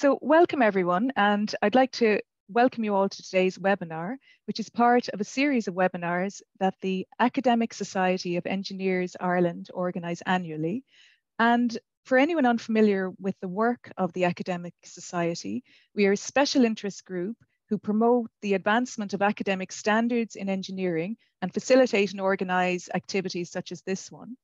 So welcome everyone, and I'd like to welcome you all to today's webinar, which is part of a series of webinars that the Academic Society of Engineers Ireland organise annually. And for anyone unfamiliar with the work of the Academic Society, we are a special interest group who promote the advancement of academic standards in engineering and facilitate and organise activities such as this one.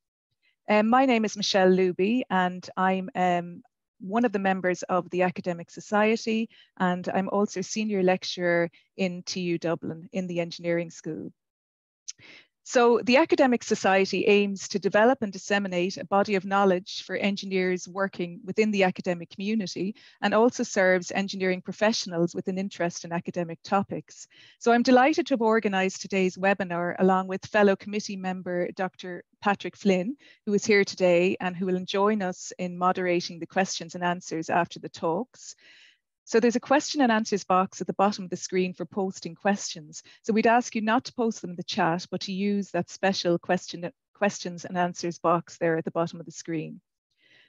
Um, my name is Michelle Luby and I'm um, one of the members of the Academic Society, and I'm also senior lecturer in TU Dublin in the engineering school. So the Academic Society aims to develop and disseminate a body of knowledge for engineers working within the academic community and also serves engineering professionals with an interest in academic topics. So I'm delighted to have organised today's webinar along with fellow committee member Dr. Patrick Flynn, who is here today and who will join us in moderating the questions and answers after the talks. So there's a question and answers box at the bottom of the screen for posting questions. So we'd ask you not to post them in the chat, but to use that special question, questions and answers box there at the bottom of the screen.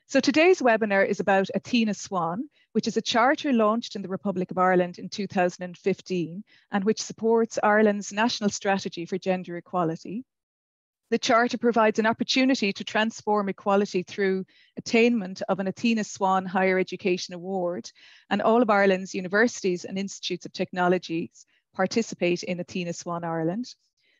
So today's webinar is about Athena Swan, which is a charter launched in the Republic of Ireland in 2015 and which supports Ireland's national strategy for gender equality. The Charter provides an opportunity to transform equality through attainment of an Athena Swan Higher Education Award, and all of Ireland's universities and institutes of technologies participate in Athena Swan Ireland.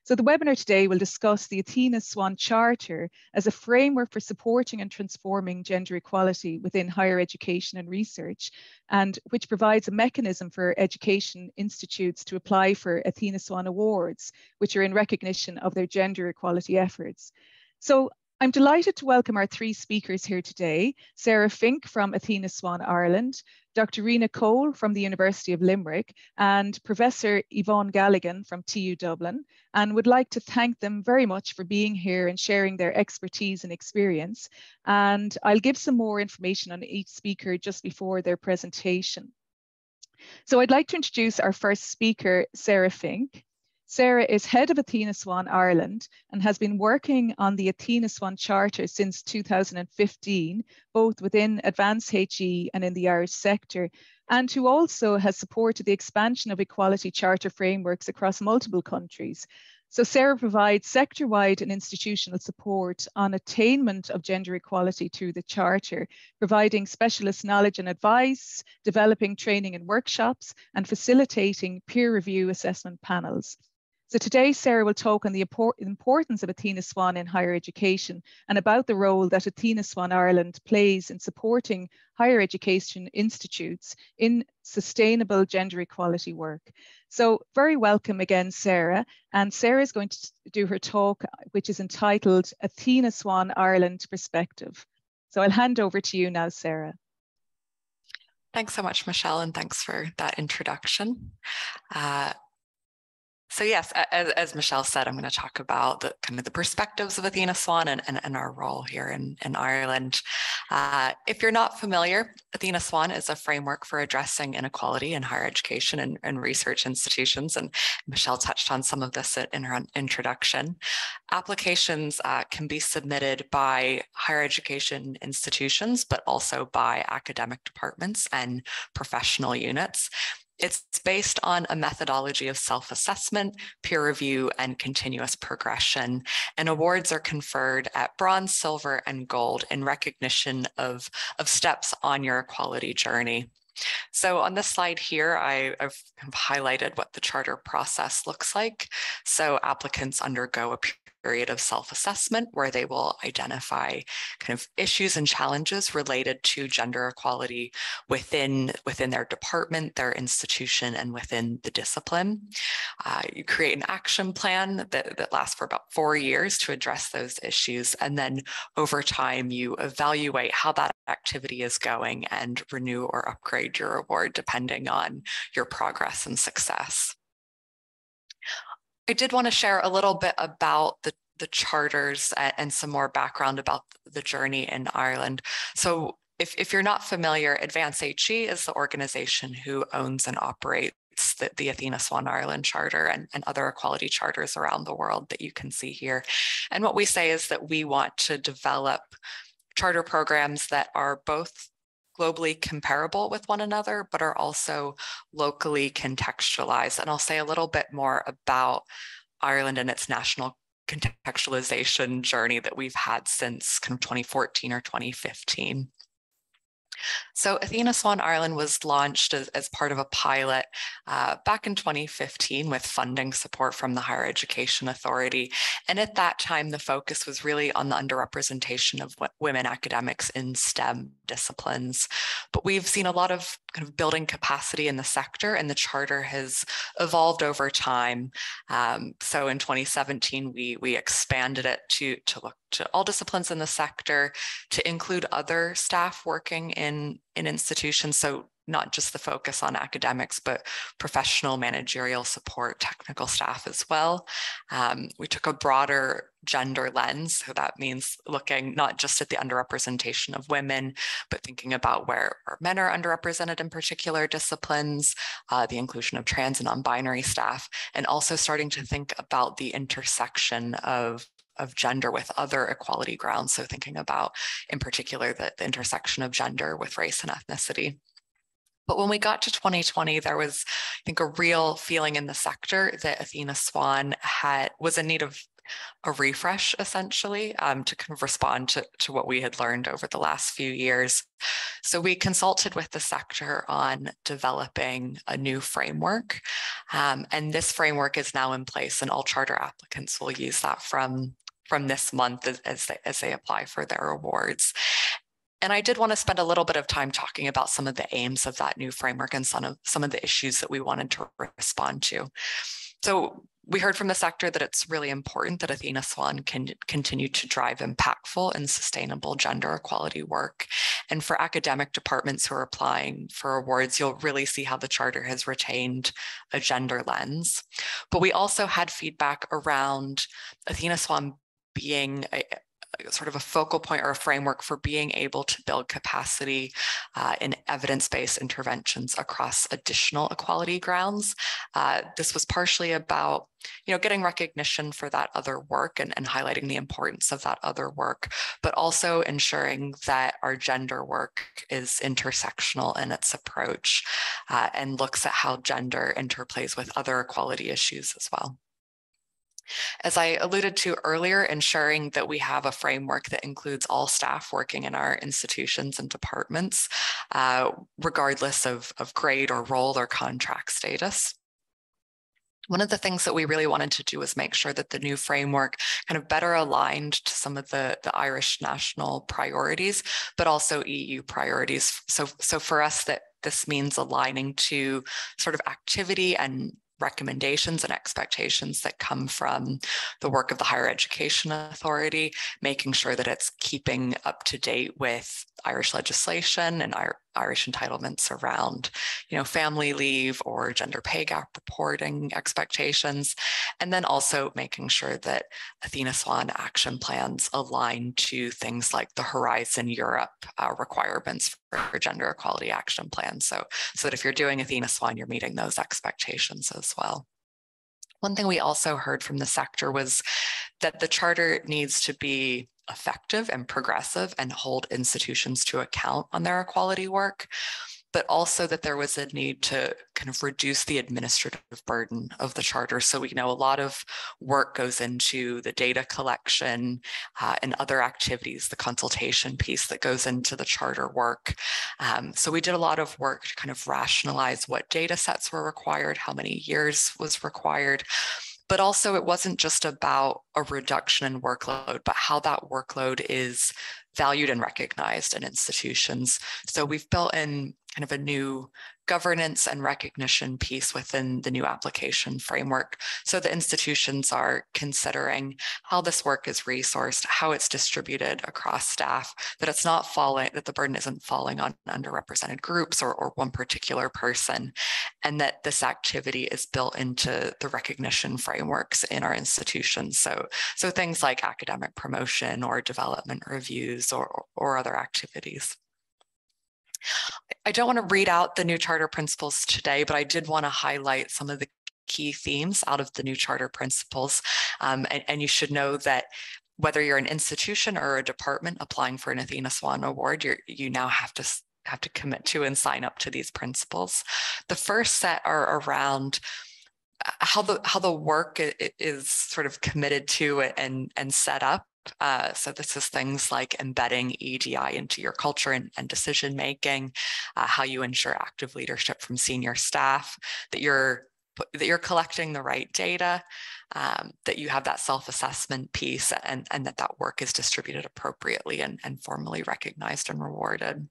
So the webinar today will discuss the Athena Swan Charter as a framework for supporting and transforming gender equality within higher education and research, and which provides a mechanism for education institutes to apply for Athena Swan Awards, which are in recognition of their gender equality efforts. So I'm delighted to welcome our three speakers here today, Sarah Fink from Athena Swan Ireland, Dr. Reena Cole from the University of Limerick, and Professor Yvonne Galligan from TU Dublin, and would like to thank them very much for being here and sharing their expertise and experience. And I'll give some more information on each speaker just before their presentation. So I'd like to introduce our first speaker, Sarah Fink. Sarah is head of Athena Swan Ireland and has been working on the Athena Swan Charter since 2015, both within Advance HE and in the Irish sector, and who also has supported the expansion of equality charter frameworks across multiple countries. So Sarah provides sector-wide and institutional support on attainment of gender equality through the Charter, providing specialist knowledge and advice, developing training and workshops, and facilitating peer review assessment panels. So today, Sarah will talk on the importance of Athena Swan in higher education and about the role that Athena Swan Ireland plays in supporting higher education institutes in sustainable gender equality work. So very welcome again, Sarah. And Sarah is going to do her talk, which is entitled Athena Swan Ireland Perspective. So I'll hand over to you now, Sarah. Thanks so much, Michelle, and thanks for that introduction. Uh, so yes, as, as, Michelle said, I'm going to talk about the kind of the perspectives of Athena Swan and, and, and our role here in, in Ireland. Uh, if you're not familiar, Athena Swan is a framework for addressing inequality in higher education and, and research institutions. And Michelle touched on some of this in her introduction. Applications uh, can be submitted by higher education institutions, but also by academic departments and professional units. It's based on a methodology of self assessment, peer review, and continuous progression. And awards are conferred at bronze, silver, and gold in recognition of, of steps on your equality journey. So on this slide here, I, have highlighted what the charter process looks like. So applicants undergo a period of self-assessment where they will identify kind of issues and challenges related to gender equality within, within their department, their institution, and within the discipline. Uh, you create an action plan that, that lasts for about four years to address those issues. And then over time, you evaluate how that activity is going and renew or upgrade your award depending on your progress and success. I did want to share a little bit about the the charters and some more background about the journey in Ireland. So if, if you're not familiar, Advance HE is the organization who owns and operates the, the, Athena Swan Ireland Charter and, and other equality charters around the world that you can see here. And what we say is that we want to develop charter programs that are both globally comparable with one another, but are also locally contextualized. And I'll say a little bit more about Ireland and its national contextualization journey that we've had since kind of 2014 or 2015. So Athena Swan Ireland was launched as, as part of a pilot uh, back in 2015 with funding support from the Higher Education Authority. And at that time, the focus was really on the underrepresentation of women academics in STEM disciplines. But we've seen a lot of kind of building capacity in the sector and the charter has evolved over time. Um, so in 2017, we, we expanded it to, to look to all disciplines in the sector, to include other staff working in, in institutions. So not just the focus on academics, but professional managerial support, technical staff as well. Um, we took a broader gender lens. So that means looking not just at the underrepresentation of women, but thinking about where, men are underrepresented in particular disciplines, uh, the inclusion of trans and non-binary staff, and also starting to think about the intersection of of gender with other equality grounds. So thinking about, in particular, the, the intersection of gender with race and ethnicity. But when we got to 2020, there was, I think, a real feeling in the sector that Athena Swan had was in need of a refresh, essentially, um, to kind of respond to, to what we had learned over the last few years. So we consulted with the sector on developing a new framework. Um, and this framework is now in place, and all charter applicants will use that from from this month as, as, they, as they apply for their awards. And I did want to spend a little bit of time talking about some of the aims of that new framework and some of some of the issues that we wanted to respond to. So we heard from the sector that it's really important that Athena Swan can continue to drive impactful and sustainable gender equality work. And for academic departments who are applying for awards, you'll really see how the charter has retained a gender lens. But we also had feedback around Athena Swan being a, sort of a focal point or a framework for being able to build capacity uh, in evidence-based interventions across additional equality grounds. Uh, this was partially about you know, getting recognition for that other work and, and highlighting the importance of that other work, but also ensuring that our gender work is intersectional in its approach uh, and looks at how gender interplays with other equality issues as well. As I alluded to earlier, ensuring that we have a framework that includes all staff working in our institutions and departments, uh, regardless of, of grade or role or contract status. One of the things that we really wanted to do was make sure that the new framework kind of better aligned to some of the, the Irish national priorities, but also EU priorities. So, so for us, that this means aligning to sort of activity and recommendations and expectations that come from the work of the Higher Education Authority, making sure that it's keeping up to date with Irish legislation and Irish entitlements around, you know, family leave or gender pay gap reporting expectations, and then also making sure that Athena Swan action plans align to things like the Horizon Europe uh, requirements for gender equality action plans. So, so that if you're doing Athena Swan, you're meeting those expectations as well. One thing we also heard from the sector was that the charter needs to be effective and progressive and hold institutions to account on their equality work, but also that there was a need to kind of reduce the administrative burden of the charter. So we know a lot of work goes into the data collection uh, and other activities, the consultation piece that goes into the charter work. Um, so we did a lot of work to kind of rationalize what data sets were required, how many years was required, but also, it wasn't just about a reduction in workload, but how that workload is valued and recognized in institutions. So we've built in kind of a new governance and recognition piece within the new application framework. So the institutions are considering how this work is resourced, how it's distributed across staff, that it's not falling, that the burden isn't falling on underrepresented groups or, or one particular person, and that this activity is built into the recognition frameworks in our institutions. So, so things like academic promotion or development reviews or, or other activities. I don't want to read out the new charter principles today, but I did want to highlight some of the key themes out of the new charter principles. Um, and, and you should know that whether you're an institution or a department applying for an Athena Swan Award, you you now have to have to commit to and sign up to these principles. The first set are around uh, how the how the work is sort of committed to and and set up uh, so this is things like embedding EDI into your culture and, and decision making, uh, how you ensure active leadership from senior staff, that you're that you're collecting the right data, um, that you have that self-assessment piece, and, and that that work is distributed appropriately and, and formally recognized and rewarded.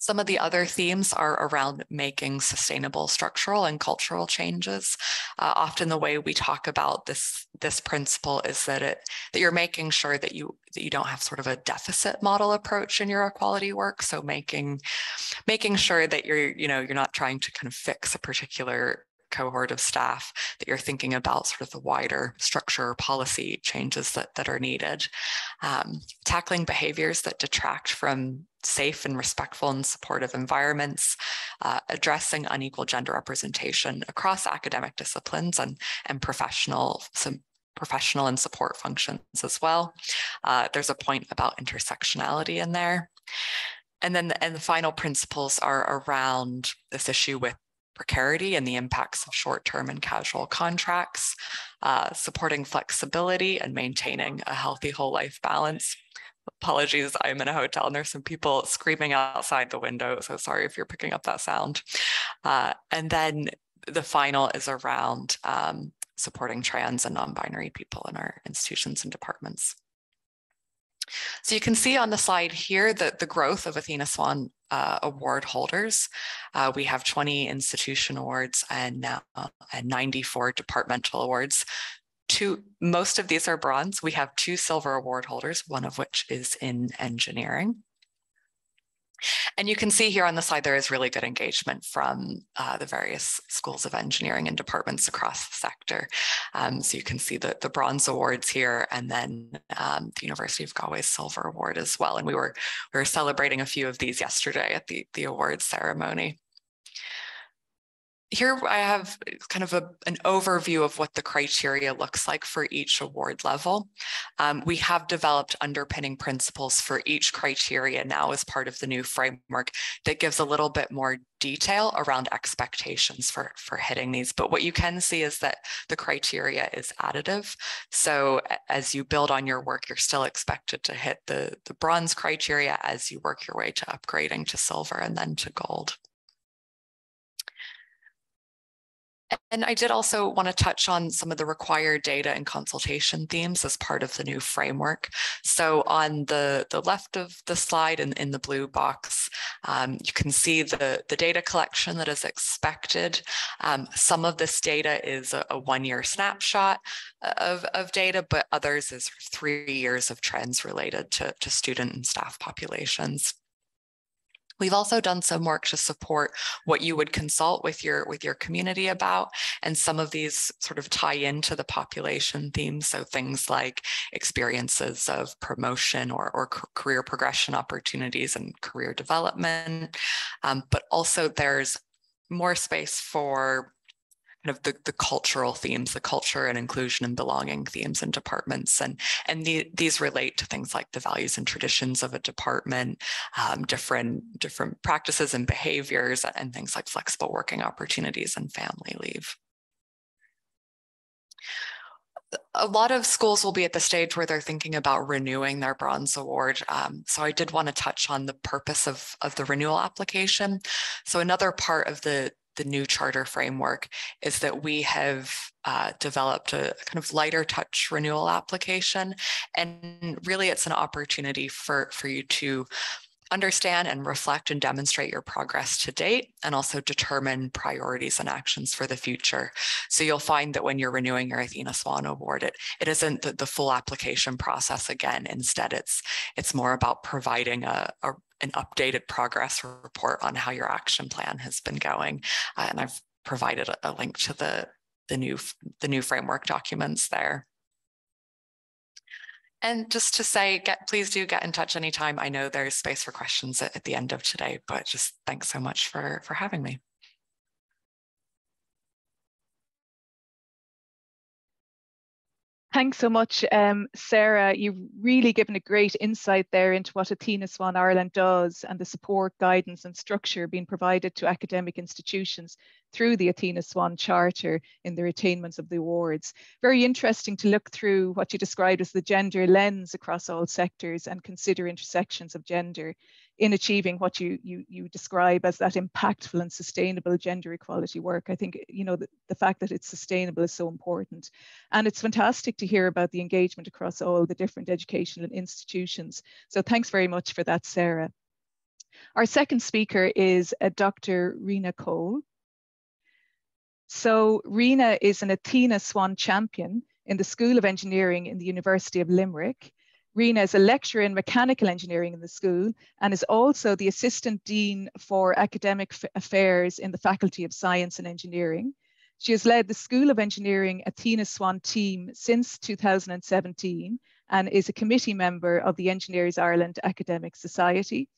Some of the other themes are around making sustainable structural and cultural changes. Uh, often the way we talk about this, this principle is that it that you're making sure that you that you don't have sort of a deficit model approach in your equality work. So making making sure that you're, you know, you're not trying to kind of fix a particular cohort of staff that you're thinking about sort of the wider structure policy changes that, that are needed. Um, tackling behaviors that detract from safe and respectful and supportive environments, uh, addressing unequal gender representation across academic disciplines and, and professional some professional and support functions as well. Uh, there's a point about intersectionality in there. And then the, and the final principles are around this issue with precarity and the impacts of short-term and casual contracts, uh, supporting flexibility and maintaining a healthy whole life balance. Apologies, I'm in a hotel and there's some people screaming outside the window, so sorry if you're picking up that sound. Uh, and then the final is around um, supporting trans and non-binary people in our institutions and departments. So you can see on the slide here that the growth of Athena Swan uh, award holders. Uh, we have 20 institution awards and, uh, and 94 departmental awards. Two, most of these are bronze. We have two silver award holders, one of which is in engineering. And you can see here on the slide, there is really good engagement from uh, the various schools of engineering and departments across the sector. Um, so you can see the, the bronze awards here and then um, the University of Galway's silver award as well. And we were, we were celebrating a few of these yesterday at the, the awards ceremony here I have kind of a, an overview of what the criteria looks like for each award level. Um, we have developed underpinning principles for each criteria now as part of the new framework that gives a little bit more detail around expectations for, for hitting these. But what you can see is that the criteria is additive. So as you build on your work, you're still expected to hit the, the bronze criteria as you work your way to upgrading to silver and then to gold. And I did also want to touch on some of the required data and consultation themes as part of the new framework. So on the, the left of the slide in, in the blue box, um, you can see the, the data collection that is expected. Um, some of this data is a, a one-year snapshot of, of data, but others is three years of trends related to, to student and staff populations. We've also done some work to support what you would consult with your with your community about, and some of these sort of tie into the population themes. So things like experiences of promotion or, or career progression opportunities and career development, um, but also there's more space for kind of the, the cultural themes, the culture and inclusion and belonging themes in departments. And, and the, these relate to things like the values and traditions of a department, um, different, different practices and behaviors, and things like flexible working opportunities and family leave a lot of schools will be at the stage where they're thinking about renewing their bronze award. Um, so I did want to touch on the purpose of, of the renewal application. So another part of the the new charter framework is that we have uh, developed a kind of lighter touch renewal application. And really it's an opportunity for, for you to understand and reflect and demonstrate your progress to date and also determine priorities and actions for the future. So you'll find that when you're renewing your Athena Swan Award, it, it isn't the, the full application process again. Instead, it's it's more about providing a, a an updated progress report on how your action plan has been going. Uh, and I've provided a, a link to the, the, new, the new framework documents there. And just to say, get please do get in touch anytime. I know there's space for questions at, at the end of today, but just thanks so much for, for having me. Thanks so much, um, Sarah. You've really given a great insight there into what Athena Swan Ireland does and the support, guidance and structure being provided to academic institutions through the Athena Swan Charter in the attainments of the awards. Very interesting to look through what you described as the gender lens across all sectors and consider intersections of gender in achieving what you, you, you describe as that impactful and sustainable gender equality work. I think, you know, the, the fact that it's sustainable is so important. And it's fantastic to hear about the engagement across all the different educational institutions. So thanks very much for that, Sarah. Our second speaker is uh, Dr. Reena Cole. So Rena is an Athena Swan champion in the School of Engineering in the University of Limerick. Reena is a lecturer in mechanical engineering in the school and is also the Assistant Dean for Academic Affairs in the Faculty of Science and Engineering. She has led the School of Engineering Athena Swan team since 2017 and is a committee member of the Engineers Ireland Academic Society.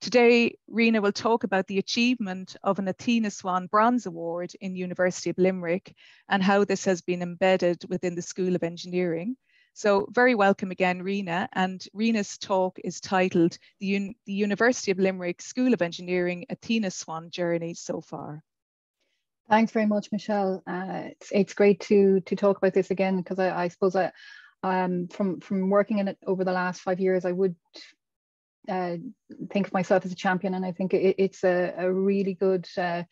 Today, Reena will talk about the achievement of an Athena Swan Bronze Award in University of Limerick and how this has been embedded within the School of Engineering. So very welcome again, Reena. And Reena's talk is titled the, Un the University of Limerick School of Engineering Athena Swan Journey So Far. Thanks very much, Michelle. Uh, it's, it's great to to talk about this again because I, I, suppose I, um, from from working in it over the last five years, I would uh, think of myself as a champion, and I think it, it's a, a really good. Uh,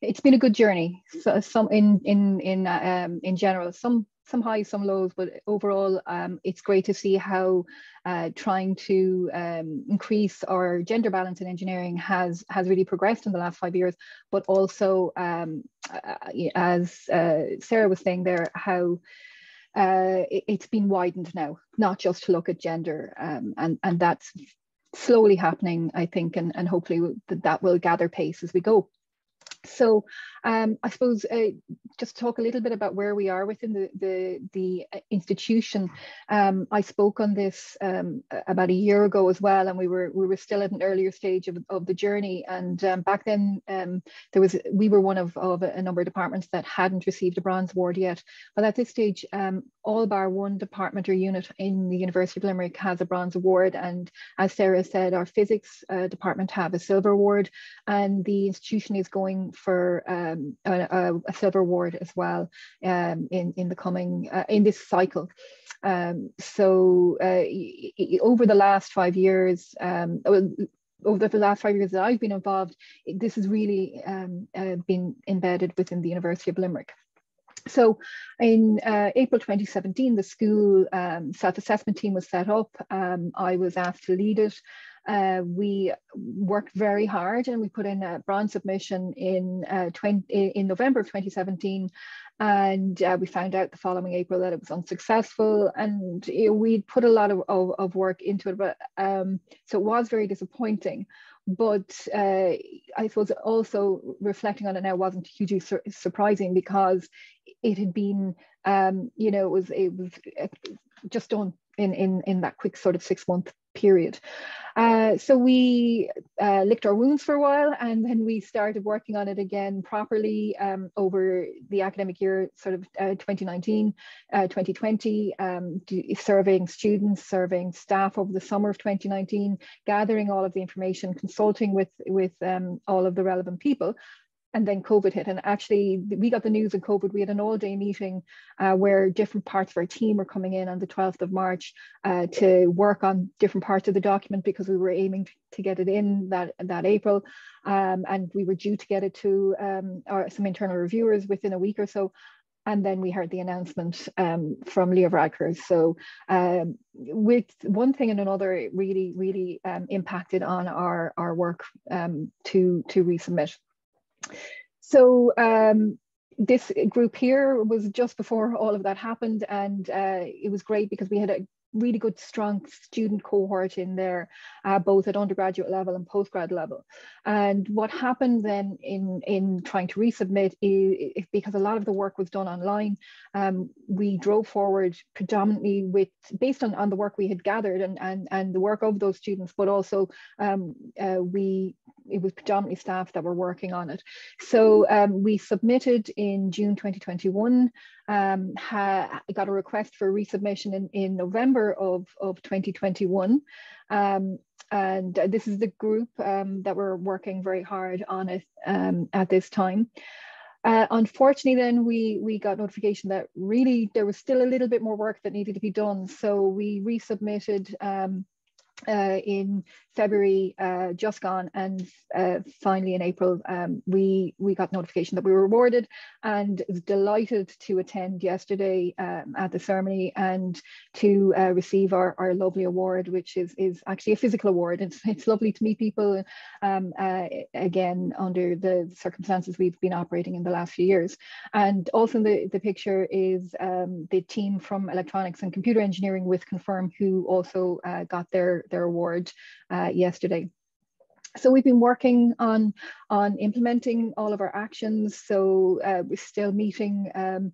it's been a good journey. So some in in in uh, um, in general, some some highs, some lows, but overall, um, it's great to see how uh, trying to um, increase our gender balance in engineering has has really progressed in the last five years. But also, um, uh, as uh, Sarah was saying there, how uh, it, has been widened now, not just to look at gender, um, and and that's slowly happening, I think, and and hopefully that that will gather pace as we go. So um, I suppose uh, just talk a little bit about where we are within the, the, the uh, institution. Um, I spoke on this um, about a year ago as well, and we were we were still at an earlier stage of, of the journey. And um, back then, um, there was we were one of, of a number of departments that hadn't received a bronze award yet. But at this stage, um, all bar one department or unit in the University of Limerick has a bronze award. And as Sarah said, our physics uh, department have a silver award, and the institution is going for um, a, a, silver award as well um, in in the coming uh, in this cycle. Um, so uh, over the last five years, um, over the last five years that I've been involved, this has really um, uh, been embedded within the University of Limerick. So in uh, April 2017, the school um, self-assessment team was set up. Um, I was asked to lead it. Uh, we worked very hard and we put in a bronze submission in, uh, 20, in November of 2017 and uh, we found out the following April that it was unsuccessful. And you know, we'd put a lot of, of, of work into it but um, so it was very disappointing. But uh, I suppose also reflecting on it now wasn't hugely sur surprising because it had been um, you know it was it was uh, just done in in in that quick sort of six month period. Uh, so we uh, licked our wounds for a while and then we started working on it again properly um, over the academic year, sort of uh, 2019, 2020, uh, um, surveying students, surveying staff over the summer of 2019, gathering all of the information, consulting with, with um, all of the relevant people and then COVID hit. And actually, we got the news of COVID. We had an all day meeting uh, where different parts of our team were coming in on the 12th of March uh, to work on different parts of the document because we were aiming to get it in that, that April. Um, and we were due to get it to um, our, some internal reviewers within a week or so. And then we heard the announcement um, from Leo Varadkar. So, um, with one thing and another, it really, really um, impacted on our, our work um, to, to resubmit. So um, this group here was just before all of that happened, and uh, it was great because we had a really good strong student cohort in there uh, both at undergraduate level and postgrad level and what happened then in in trying to resubmit is, because a lot of the work was done online um, we drove forward predominantly with based on, on the work we had gathered and and, and the work of those students but also um, uh, we it was predominantly staff that were working on it. So um, we submitted in June 2021, um, got a request for resubmission in, in November of, of 2021. Um, and this is the group um, that were working very hard on it um, at this time. Uh, unfortunately, then we we got notification that really there was still a little bit more work that needed to be done. So we resubmitted um, uh, in February uh, just gone, and uh, finally in April, um, we we got notification that we were awarded, and was delighted to attend yesterday um, at the ceremony and to uh, receive our, our lovely award, which is is actually a physical award. It's it's lovely to meet people um, uh, again under the circumstances we've been operating in the last few years, and also the the picture is um, the team from electronics and computer engineering with Confirm who also uh, got their their award uh, yesterday. So we've been working on, on implementing all of our actions. So uh, we're still meeting, um,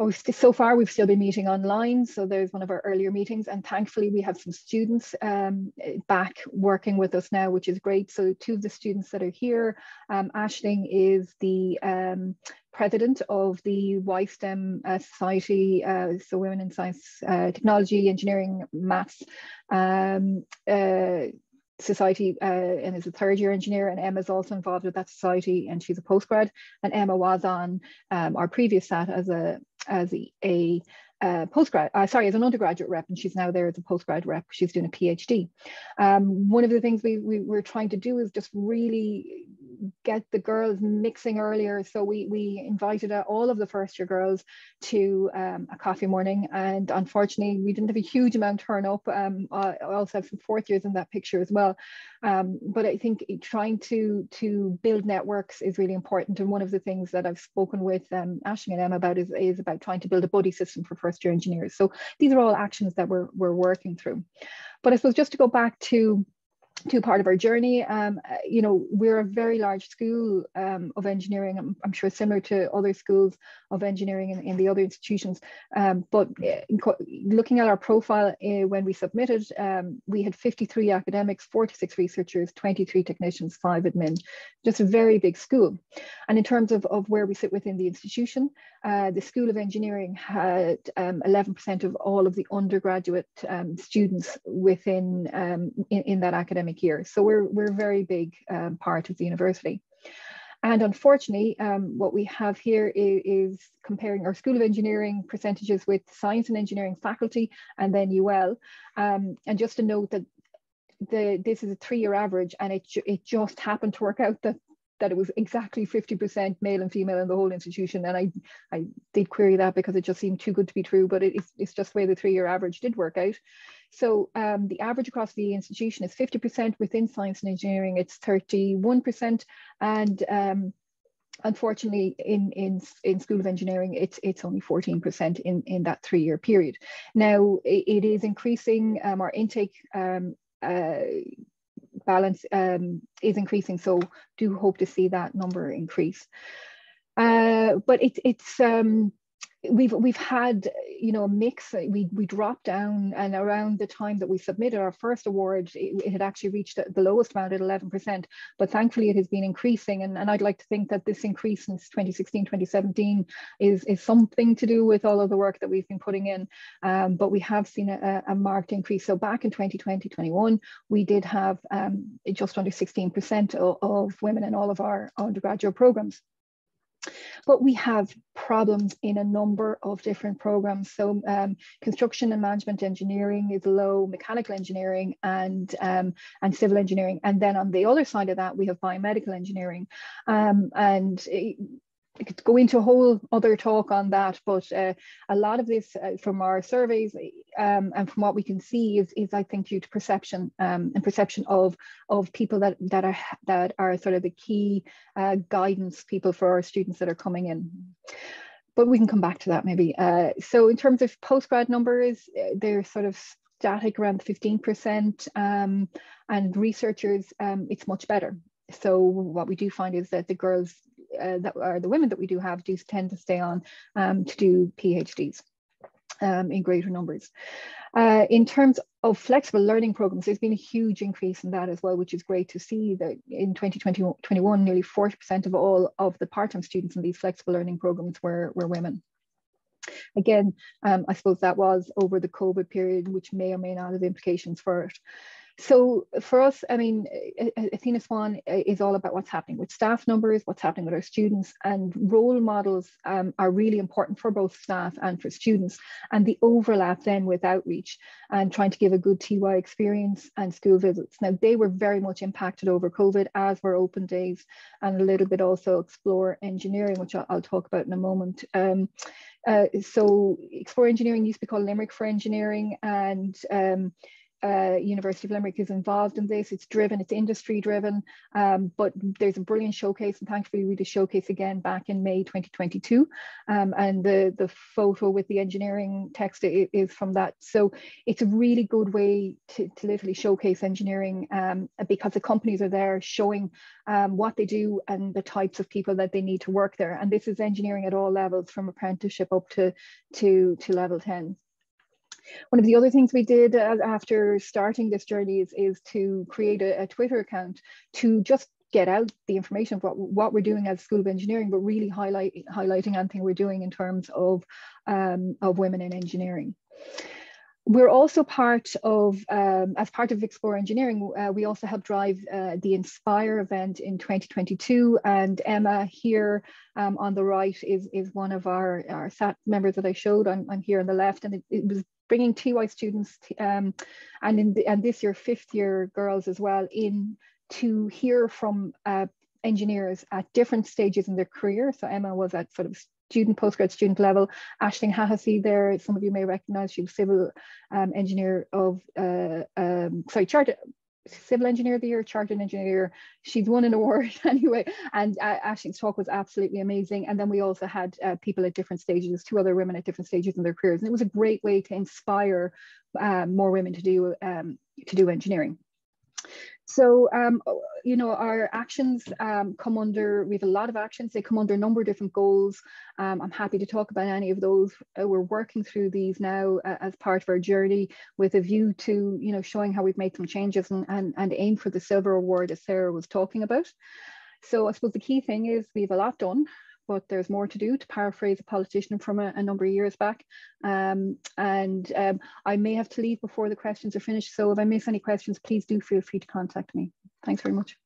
well, so far we've still been meeting online. So there's one of our earlier meetings and thankfully we have some students um, back working with us now, which is great. So two of the students that are here, um, Ashling is the um, president of the YSTEM uh, Society, uh, so Women in Science, uh, Technology, Engineering, Maths um, uh, Society, uh, and is a third year engineer. And Emma is also involved with that society, and she's a postgrad. And Emma was on um, our previous SAT as a as a, a uh, postgrad, uh, sorry, as an undergraduate rep, and she's now there as a postgrad rep. She's doing a PhD. Um, one of the things we, we were trying to do is just really get the girls mixing earlier. So we, we invited uh, all of the first year girls to um, a coffee morning. And unfortunately, we didn't have a huge amount turn up. Um, I also have some fourth years in that picture as well. Um, but I think trying to, to build networks is really important. And one of the things that I've spoken with um, Ashling and Emma about is, is about trying to build a buddy system for first year engineers. So these are all actions that we're, we're working through. But I suppose just to go back to to part of our journey. Um, uh, you know, we're a very large school um, of engineering. I'm, I'm, sure similar to other schools of engineering in, in the other institutions. Um, but uh, looking at our profile uh, when we submitted, um, we had 53 academics, 46 researchers, 23 technicians, five admin, just a very big school. And in terms of, of where we sit within the institution, uh, the School of Engineering had 11% um, of all of the undergraduate um, students within in, in that academic academic year. So we're, we're a very big um, part of the university. And unfortunately, um, what we have here is, is, comparing our School of Engineering percentages with Science and Engineering faculty and then UL. Um, and just to note that the, this is a three-year average and it, it just happened to work out that that it was exactly 50% male and female in the whole institution. And I, I did query that because it just seemed too good to be true, but it, it's, it's just the way the three-year average did work out. So um, the average across the institution is 50% within science and engineering, it's 31%. And um, unfortunately in, in, in School of Engineering, it's, it's only 14% in, in that three-year period. Now, it, it is increasing, um, our intake um, uh, balance um, is increasing. So do hope to see that number increase. Uh, but it, it's um, we've we've had you know a mix. We we dropped down and around the time that we submitted our first award it, it had actually reached the lowest amount at 11% but thankfully it has been increasing and, and i'd like to think that this increase since 2016 2017 is is something to do with all of the work that we've been putting in. Um, but we have seen a, a, marked increase. So back in 2020 21 we did have um, just under 16% of, of women in all of our undergraduate programs but we have problems in a number of different programs. So um, construction and management engineering is low, mechanical engineering and, um, and civil engineering. And then on the other side of that, we have biomedical engineering. Um, and I could go into a whole other talk on that, but uh, a lot of this uh, from our surveys um, and from what we can see is, is I think due to perception um, and perception of of people that that are that are sort of the key uh, guidance people for our students that are coming in. But we can come back to that maybe. Uh, so in terms of postgrad numbers, uh, they're sort of static around 15% um, and researchers, um, it's much better. So what we do find is that the girls uh, that are the women that we do have do tend to stay on um, to do PhDs. um, in greater numbers. Uh, in terms of flexible learning programs, there's been a huge increase in that as well, which is great to see that in 2021, nearly 40% of all of the part-time students in these flexible learning programs were, were women. Again, um, I suppose that was over the COVID period, which may or may not have implications for it. So for us, I mean, Athena Swan is all about what's happening with staff numbers, what's happening with our students, and role models um, are really important for both staff and for students. And the overlap then with outreach and trying to give a good TY experience and school visits. Now they were very much impacted over COVID, as were open days, and a little bit also explore engineering, which I'll, I'll talk about in a moment. Um, uh, so Explore Engineering used to be called Limerick for Engineering, and um, uh, University of Limerick is involved in this. It's driven, it's industry driven, um, but there's a brilliant showcase and thankfully we did showcase again back in May 2022. Um, and the, the photo with the engineering text is from that. So it's a really good way to, to literally showcase engineering um, because the companies are there showing um, what they do and the types of people that they need to work there. And this is engineering at all levels from apprenticeship up to, to, to level 10. One of the other things we did uh, after starting this journey is, is to create a, a Twitter account to just get out the information of what, what we're doing as School of Engineering, but really highlight, highlighting anything we're doing in terms of, um, of women in engineering. We're also part of, um, as part of Explore Engineering, uh, we also helped drive uh, the Inspire event in 2022. And Emma here um, on the right is, is one of our, our SAT members that I showed. I'm, I'm here on the left, and it, it was bringing TY students um, and in the, and this year fifth year girls as well in to hear from uh, engineers at different stages in their career. So Emma was at sort of student, postgrad student level. Ashling Hahasi there, some of you may recognize, she was civil um, engineer of, uh, um, sorry, chartered, civil engineer of the year, chartered engineer. She's won an award anyway. And uh, Ashley's talk was absolutely amazing. And then we also had uh, people at different stages, two other women at different stages in their careers. And it was a great way to inspire uh, more women to do um, to do engineering. So, um, you know, our actions um, come under, we have a lot of actions, they come under a number of different goals. Um, I'm happy to talk about any of those. Uh, we're working through these now uh, as part of our journey with a view to, you know, showing how we've made some changes and, and, and aim for the silver award as Sarah was talking about. So I suppose the key thing is we have a lot done but there's more to do, to paraphrase a politician from a, a number of years back. Um, and um, I may have to leave before the questions are finished. So if I miss any questions, please do feel free to contact me. Thanks very much.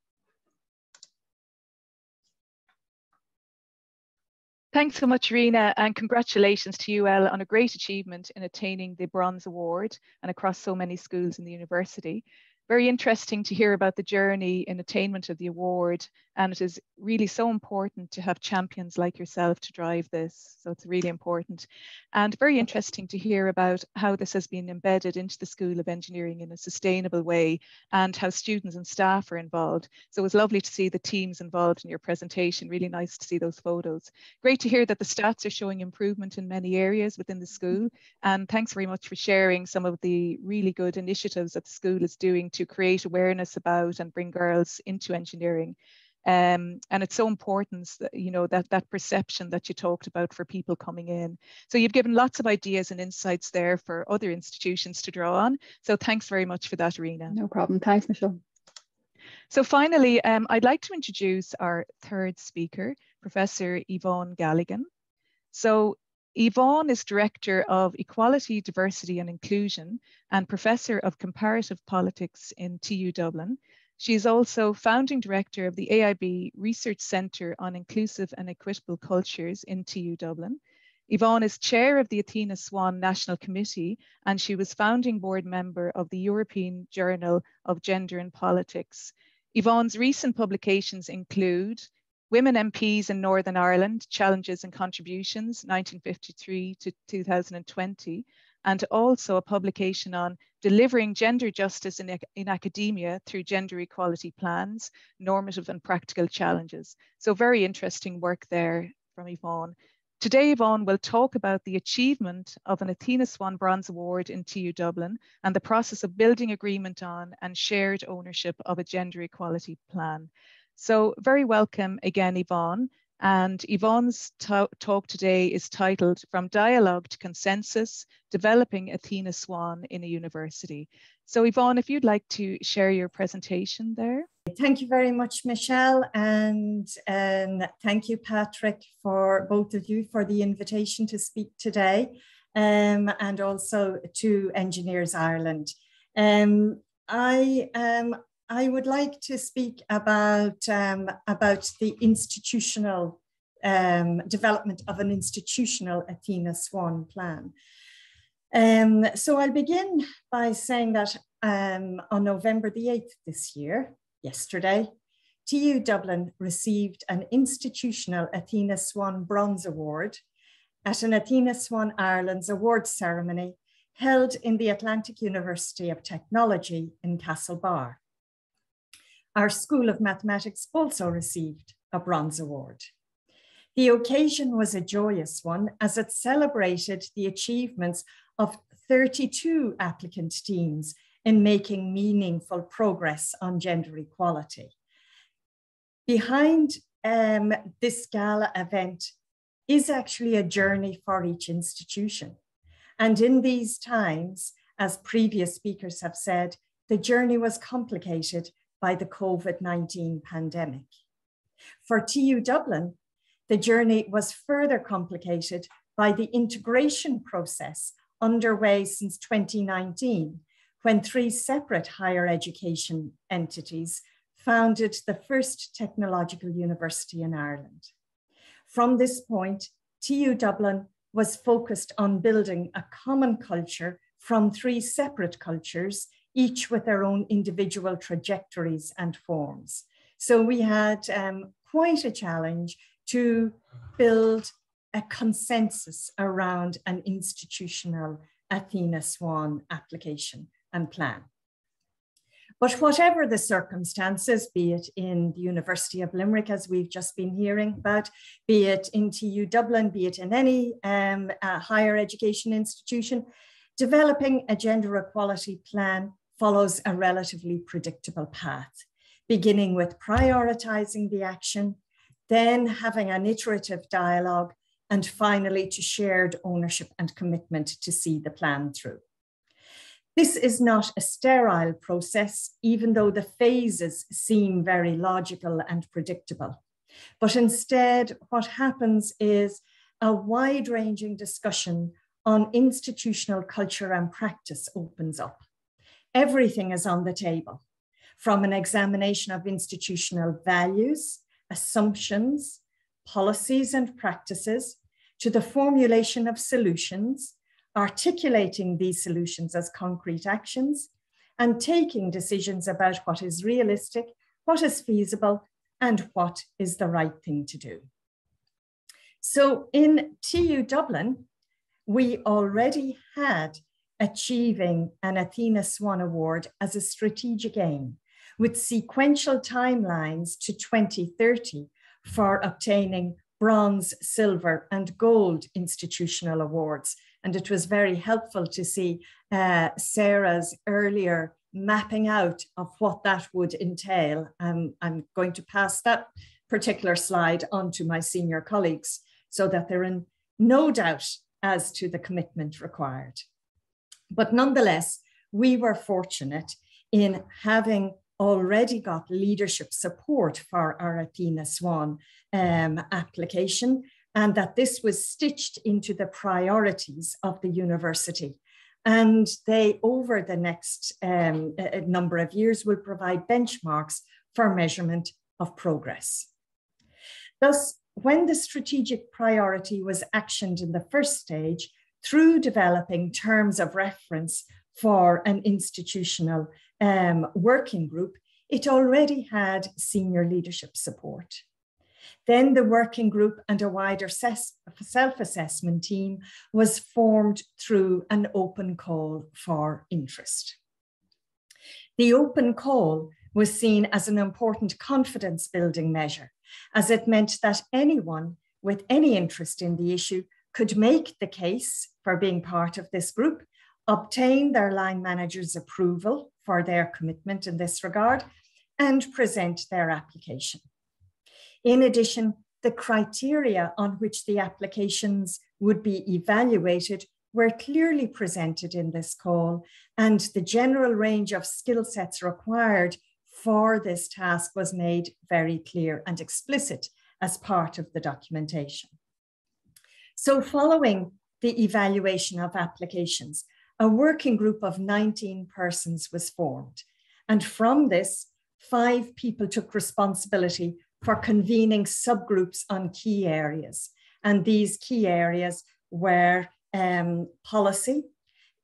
Thanks so much, Reena, and congratulations to UL on a great achievement in attaining the Bronze Award and across so many schools in the university very interesting to hear about the journey in attainment of the award. And it is really so important to have champions like yourself to drive this. So it's really important. And very interesting to hear about how this has been embedded into the School of Engineering in a sustainable way and how students and staff are involved. So it was lovely to see the teams involved in your presentation. Really nice to see those photos. Great to hear that the stats are showing improvement in many areas within the school. And thanks very much for sharing some of the really good initiatives that the school is doing to create awareness about and bring girls into engineering. Um, and it's so important that, you know that that perception that you talked about for people coming in. So you've given lots of ideas and insights there for other institutions to draw on. So thanks very much for that Reena no problem. Thanks Michelle. So finally um, I'd like to introduce our third speaker Professor Yvonne Galligan. So Yvonne is Director of Equality, Diversity and Inclusion and Professor of Comparative Politics in TU Dublin. She is also Founding Director of the AIB Research Centre on Inclusive and Equitable Cultures in TU Dublin. Yvonne is Chair of the Athena Swan National Committee and she was founding board member of the European Journal of Gender and Politics. Yvonne's recent publications include Women MPs in Northern Ireland, Challenges and Contributions, 1953 to 2020, and also a publication on delivering gender justice in, in academia through gender equality plans, normative and practical challenges. So very interesting work there from Yvonne. Today, Yvonne will talk about the achievement of an Athena Swan Bronze Award in TU Dublin and the process of building agreement on and shared ownership of a gender equality plan. So very welcome again, Yvonne. And Yvonne's talk today is titled From Dialogue to Consensus, Developing Athena Swan in a University. So Yvonne, if you'd like to share your presentation there. Thank you very much, Michelle, and um, thank you, Patrick, for both of you for the invitation to speak today, um, and also to Engineers Ireland. Um, I um, I would like to speak about um, about the institutional um, development of an institutional Athena Swan plan. so I'll begin by saying that on November the 8th this year, yesterday, TU Dublin received an institutional Athena Swan Bronze Award at an Athena Swan Ireland's awards ceremony held in the Atlantic University of Technology in Castlebar. Our School of Mathematics also received a Bronze Award. The occasion was a joyous one as it celebrated the achievements of 32 applicant teams in making meaningful progress on gender equality. Behind um, this gala event is actually a journey for each institution. And in these times, as previous speakers have said, the journey was complicated by the COVID 19 pandemic. For TU Dublin, the journey was further complicated by the integration process underway since 2019 when three separate higher education entities founded the first technological university in Ireland. From this point, TU Dublin was focused on building a common culture from three separate cultures, each with their own individual trajectories and forms. So we had um, quite a challenge to build a consensus around an institutional Athena Swan application and plan. But whatever the circumstances, be it in the University of Limerick, as we've just been hearing about, be it in TU Dublin, be it in any um, uh, higher education institution, developing a gender equality plan follows a relatively predictable path, beginning with prioritizing the action, then having an iterative dialogue, and finally to shared ownership and commitment to see the plan through. This is not a sterile process, even though the phases seem very logical and predictable. But instead, what happens is a wide ranging discussion on institutional culture and practice opens up. Everything is on the table, from an examination of institutional values, assumptions, policies, and practices, to the formulation of solutions articulating these solutions as concrete actions, and taking decisions about what is realistic, what is feasible, and what is the right thing to do. So in TU Dublin, we already had achieving an Athena Swan Award as a strategic aim with sequential timelines to 2030 for obtaining bronze, silver, and gold institutional awards and it was very helpful to see uh, Sarah's earlier mapping out of what that would entail. Um, I'm going to pass that particular slide on to my senior colleagues so that they're in no doubt as to the commitment required. But nonetheless, we were fortunate in having already got leadership support for our Athena Swan um, application and that this was stitched into the priorities of the university. And they, over the next um, number of years, will provide benchmarks for measurement of progress. Thus, when the strategic priority was actioned in the first stage through developing terms of reference for an institutional um, working group, it already had senior leadership support. Then the working group and a wider self assessment team was formed through an open call for interest. The open call was seen as an important confidence building measure, as it meant that anyone with any interest in the issue could make the case for being part of this group, obtain their line manager's approval for their commitment in this regard, and present their application. In addition, the criteria on which the applications would be evaluated were clearly presented in this call, and the general range of skill sets required for this task was made very clear and explicit as part of the documentation. So following the evaluation of applications, a working group of 19 persons was formed. And from this, five people took responsibility for convening subgroups on key areas. And these key areas were um, policy,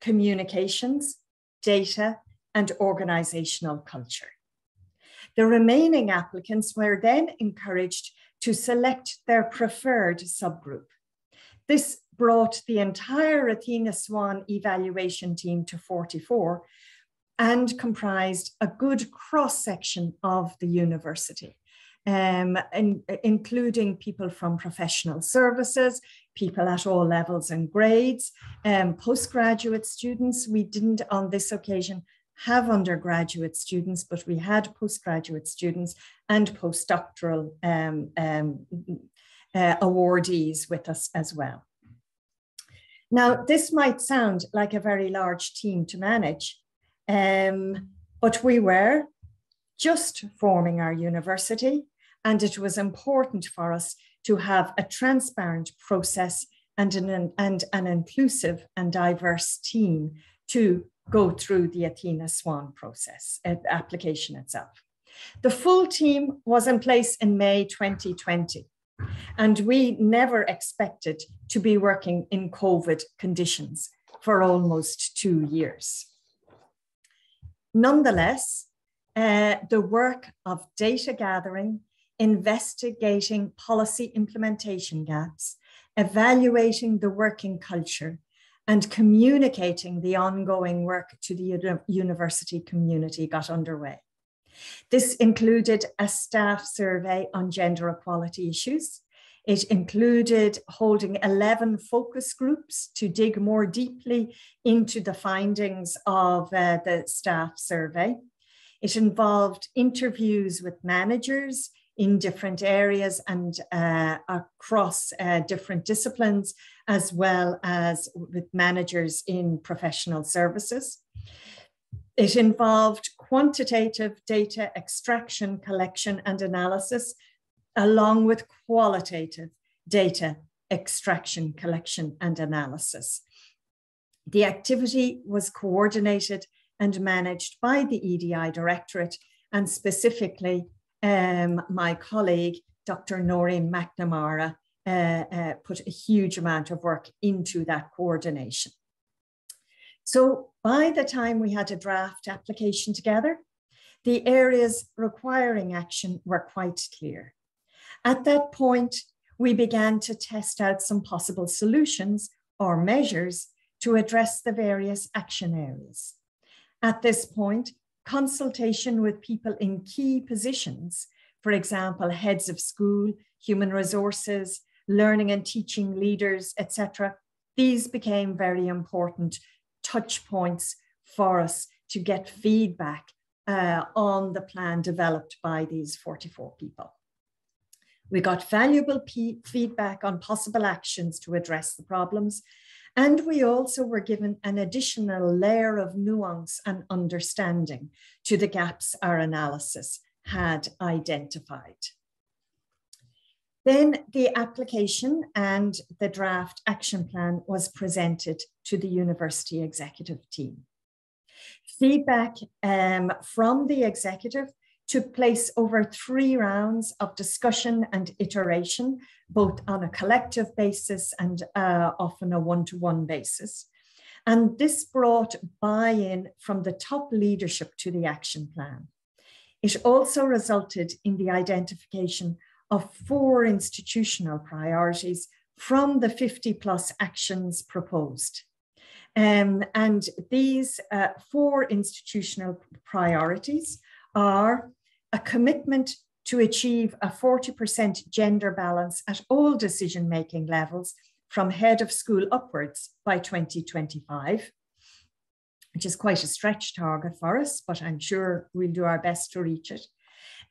communications, data, and organizational culture. The remaining applicants were then encouraged to select their preferred subgroup. This brought the entire Athena Swan evaluation team to 44 and comprised a good cross section of the university um, in, including people from professional services, people at all levels and grades, um, postgraduate students. We didn't on this occasion have undergraduate students, but we had postgraduate students and postdoctoral um, um, uh, awardees with us as well. Now, this might sound like a very large team to manage, um, but we were just forming our university. And it was important for us to have a transparent process and an, and an inclusive and diverse team to go through the Athena Swan process, uh, application itself. The full team was in place in May 2020, and we never expected to be working in COVID conditions for almost two years. Nonetheless, uh, the work of data gathering, investigating policy implementation gaps, evaluating the working culture, and communicating the ongoing work to the university community got underway. This included a staff survey on gender equality issues. It included holding 11 focus groups to dig more deeply into the findings of uh, the staff survey. It involved interviews with managers in different areas and uh, across uh, different disciplines, as well as with managers in professional services. It involved quantitative data extraction, collection, and analysis, along with qualitative data extraction, collection, and analysis. The activity was coordinated and managed by the EDI Directorate, and specifically um, my colleague, Dr. Noreen McNamara, uh, uh, put a huge amount of work into that coordination. So by the time we had a draft application together, the areas requiring action were quite clear. At that point, we began to test out some possible solutions or measures to address the various action areas. At this point, consultation with people in key positions, for example, heads of school, human resources, learning and teaching leaders, etc. These became very important touch points for us to get feedback uh, on the plan developed by these 44 people. We got valuable feedback on possible actions to address the problems and we also were given an additional layer of nuance and understanding to the gaps our analysis had identified. Then the application and the draft action plan was presented to the university executive team. Feedback um, from the executive took place over three rounds of discussion and iteration, both on a collective basis and uh, often a one to one basis. And this brought buy in from the top leadership to the action plan. It also resulted in the identification of four institutional priorities from the 50 plus actions proposed. Um, and these uh, four institutional priorities are a commitment to achieve a 40% gender balance at all decision making levels from head of school upwards by 2025, which is quite a stretch target for us, but I'm sure we'll do our best to reach it.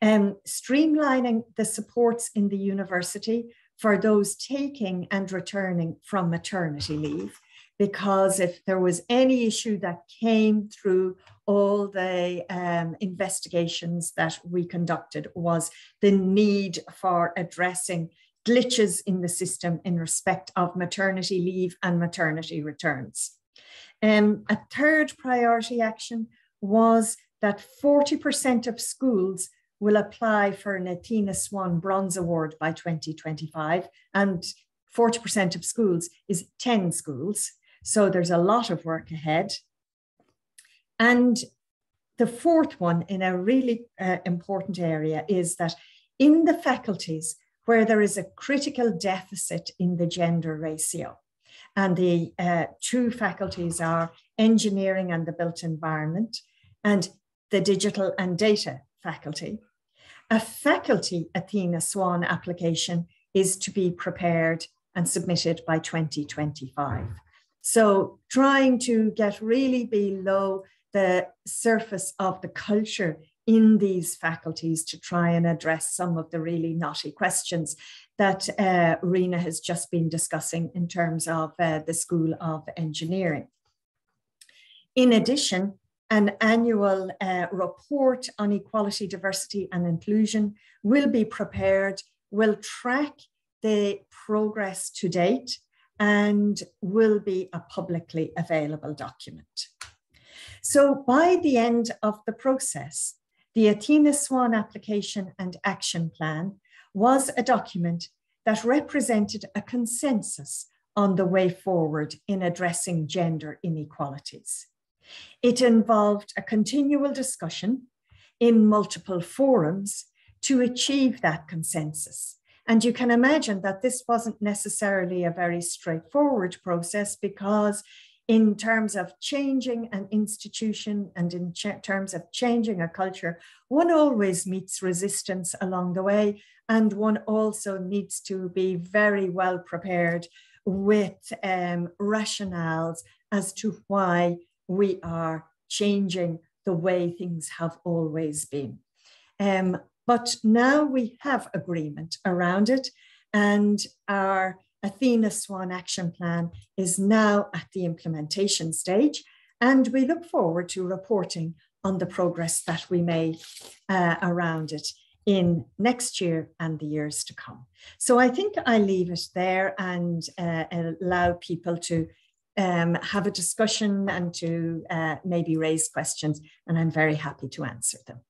Um, streamlining the supports in the university for those taking and returning from maternity leave. Because if there was any issue that came through all the um, investigations that we conducted was the need for addressing glitches in the system in respect of maternity leave and maternity returns. Um, a third priority action was that 40% of schools will apply for an Athena Swan Bronze Award by 2025, and 40% of schools is 10 schools. So there's a lot of work ahead. And the fourth one, in a really uh, important area, is that in the faculties where there is a critical deficit in the gender ratio, and the uh, two faculties are engineering and the built environment, and the digital and data faculty. A faculty Athena Swan application is to be prepared and submitted by 2025. So trying to get really below the surface of the culture in these faculties to try and address some of the really knotty questions that uh, Reena has just been discussing in terms of uh, the School of Engineering. In addition, an annual uh, report on equality, diversity, and inclusion will be prepared, will track the progress to date, and will be a publicly available document. So by the end of the process, the Athena Swan application and action plan was a document that represented a consensus on the way forward in addressing gender inequalities. It involved a continual discussion in multiple forums to achieve that consensus. And you can imagine that this wasn't necessarily a very straightforward process because, in terms of changing an institution and in terms of changing a culture, one always meets resistance along the way. And one also needs to be very well prepared with um, rationales as to why we are changing the way things have always been. Um, but now we have agreement around it, and our Athena Swan Action Plan is now at the implementation stage, and we look forward to reporting on the progress that we made uh, around it in next year and the years to come. So I think I leave it there and uh, allow people to um, have a discussion and to uh, maybe raise questions, and I'm very happy to answer them.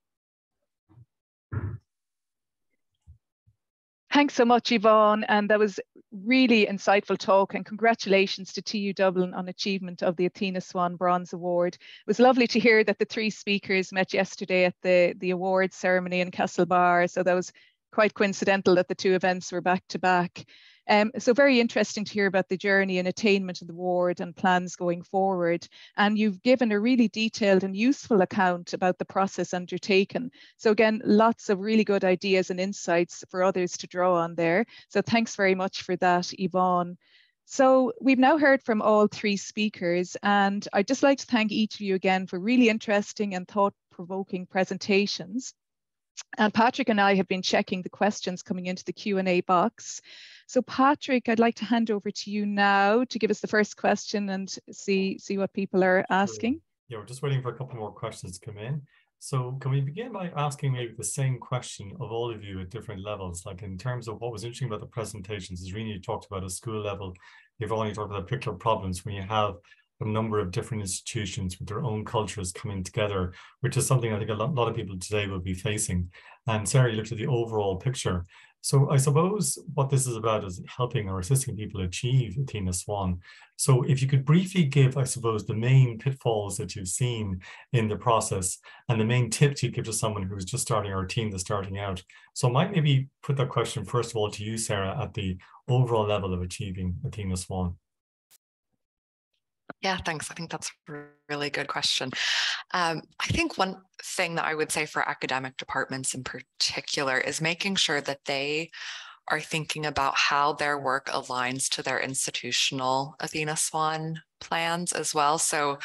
Thanks so much, Yvonne. And that was really insightful talk and congratulations to TU Dublin on achievement of the Athena Swan Bronze Award. It was lovely to hear that the three speakers met yesterday at the, the awards ceremony in Castlebar. So that was quite coincidental that the two events were back to back. Um, so very interesting to hear about the journey and attainment of the ward and plans going forward. And you've given a really detailed and useful account about the process undertaken. So again, lots of really good ideas and insights for others to draw on there. So thanks very much for that, Yvonne. So we've now heard from all three speakers and I'd just like to thank each of you again for really interesting and thought-provoking presentations. And Patrick and I have been checking the questions coming into the Q&A box. So Patrick, I'd like to hand over to you now to give us the first question and see, see what people are asking. Yeah, we're just waiting for a couple more questions to come in. So can we begin by asking maybe the same question of all of you at different levels? Like in terms of what was interesting about the presentations is really you talked about a school level, you've only talked about particular problems when you have a number of different institutions with their own cultures coming together, which is something I think a lot, lot of people today will be facing. And Sarah, you looked at the overall picture. So I suppose what this is about is helping or assisting people achieve Athena Swan. So if you could briefly give, I suppose, the main pitfalls that you've seen in the process and the main tips you'd give to someone who's just starting or a team that's starting out. So I might maybe put that question first of all to you, Sarah, at the overall level of achieving Athena Swan. Yeah, thanks. I think that's a really good question. Um, I think one thing that I would say for academic departments in particular is making sure that they are thinking about how their work aligns to their institutional Athena Swan plans as well. So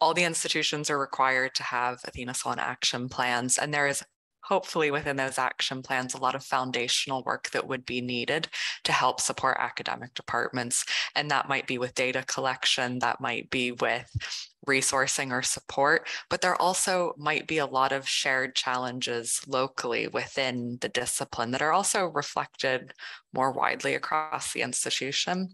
all the institutions are required to have Athena Swan action plans, and there is hopefully within those action plans, a lot of foundational work that would be needed to help support academic departments. And that might be with data collection, that might be with resourcing or support, but there also might be a lot of shared challenges locally within the discipline that are also reflected more widely across the institution.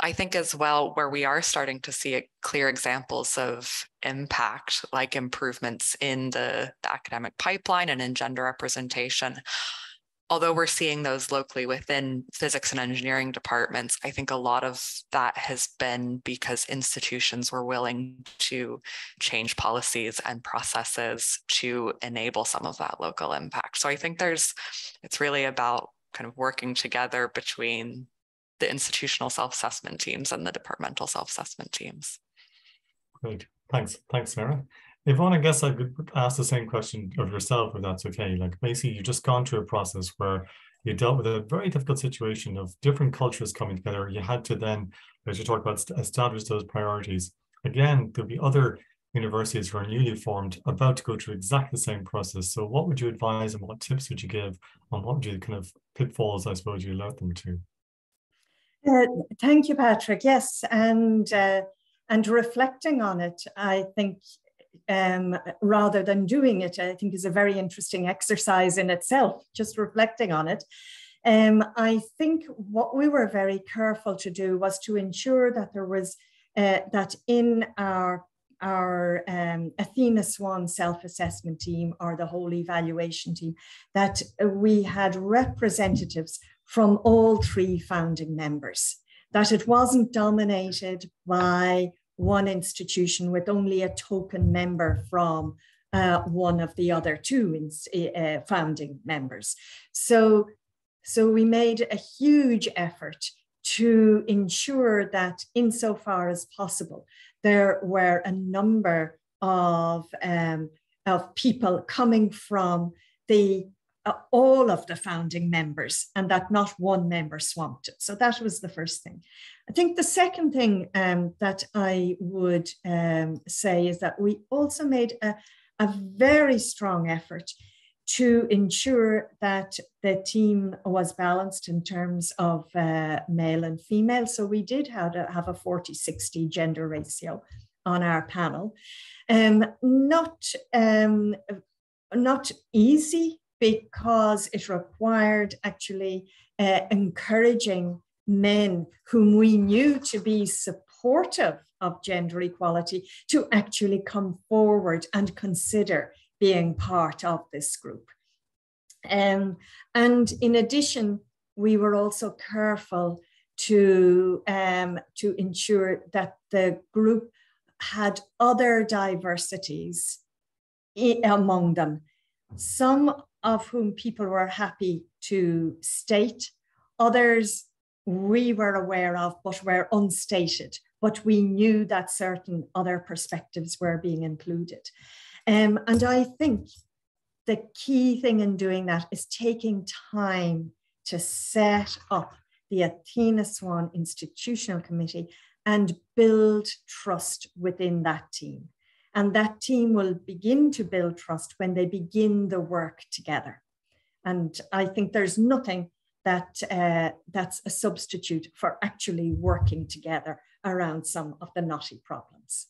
I think as well, where we are starting to see clear examples of impact, like improvements in the, the academic pipeline and in gender representation, although we're seeing those locally within physics and engineering departments, I think a lot of that has been because institutions were willing to change policies and processes to enable some of that local impact. So I think there's, it's really about kind of working together between the institutional self-assessment teams and the departmental self-assessment teams. Great, thanks, thanks, Sarah. Yvonne, I guess I could ask the same question of yourself, if that's okay. Like basically, you've just gone through a process where you dealt with a very difficult situation of different cultures coming together. You had to then, as you talked about, establish those priorities. Again, there'll be other universities who are newly formed about to go through exactly the same process. So what would you advise and what tips would you give on what would you kind of pitfalls, I suppose, you alert them to? Uh, thank you, Patrick. Yes, and uh, and reflecting on it, I think um, rather than doing it, I think is a very interesting exercise in itself, just reflecting on it. Um, I think what we were very careful to do was to ensure that there was, uh, that in our our um, Athena Swan self-assessment team or the whole evaluation team, that we had representatives from all three founding members, that it wasn't dominated by one institution with only a token member from uh, one of the other two uh, founding members. So, so we made a huge effort to ensure that insofar as possible, there were a number of, um, of people coming from the uh, all of the founding members and that not one member swamped it. So that was the first thing. I think the second thing um, that I would um, say is that we also made a, a very strong effort to ensure that the team was balanced in terms of uh, male and female. So we did have a, have a 40 60 gender ratio on our panel. Um, not, um, not easy because it required actually uh, encouraging men whom we knew to be supportive of gender equality to actually come forward and consider being part of this group. Um, and in addition, we were also careful to, um, to ensure that the group had other diversities among them, some of whom people were happy to state, others we were aware of but were unstated, but we knew that certain other perspectives were being included. Um, and I think the key thing in doing that is taking time to set up the Athena Swan Institutional Committee and build trust within that team. And that team will begin to build trust when they begin the work together. And I think there's nothing that uh, that's a substitute for actually working together around some of the knotty problems.